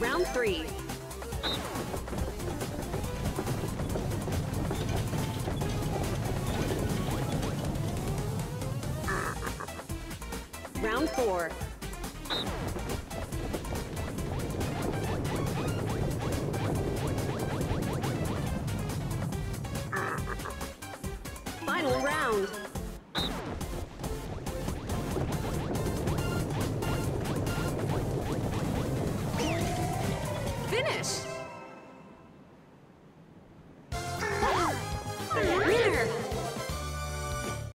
Round three. Round four. Final round. finish.